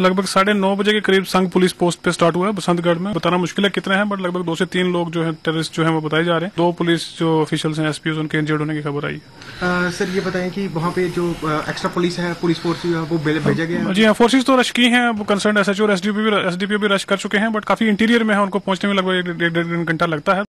लगभग साढ़े नौ बजे के करीब संघ पुलिस पोस्ट पे स्टार्ट हुआ है बसंतगढ़ में। बताना मुश्किल है कितने हैं बट लगभग दो से तीन लोग जो है टेररिस्ट जो है वो बताए जा रहे हैं। दो पुलिस जो ऑफिशियल्स हैं एसपी उनके इंजर्ड होने की खबर आई है। सर ये बताएँ कि वहाँ पे जो एक्स्ट्रा पुलिस है पुलिस फोर्स वो भेजा गया है? जी हाँ फोर्सेज तो रश की हैं वो कंसर्न एस एच और एस डी पी भी एस डी पी भी रश कर चुके हैं बट काफ़ी इंटीरियर में है उनको पहुँचने में लगभग एक डेढ़ डेढ़ घंटा लगता है।